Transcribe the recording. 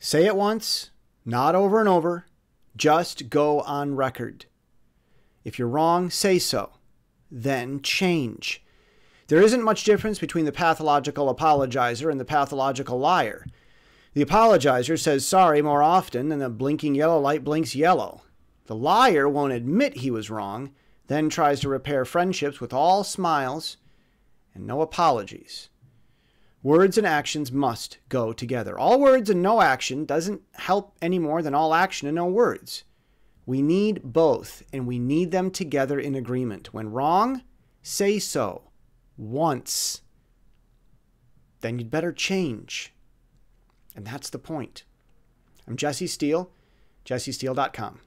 Say it once, not over and over. Just go on record. If you're wrong, say so. Then change. There isn't much difference between the pathological apologizer and the pathological liar. The apologizer says sorry more often than the blinking yellow light blinks yellow. The liar won't admit he was wrong, then tries to repair friendships with all smiles and no apologies. Words and actions must go together. All words and no action doesn't help any more than all action and no words. We need both, and we need them together in agreement. When wrong, say so once. Then you'd better change. And that's the point. I'm Jesse Steele, jessesteele.com.